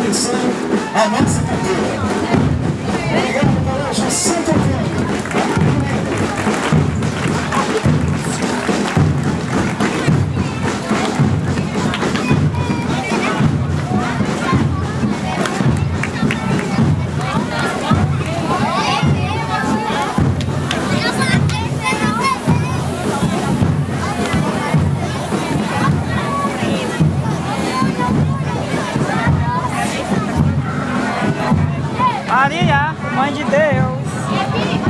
Christian, and Mexican Jew. Maria, Mãe de Deus.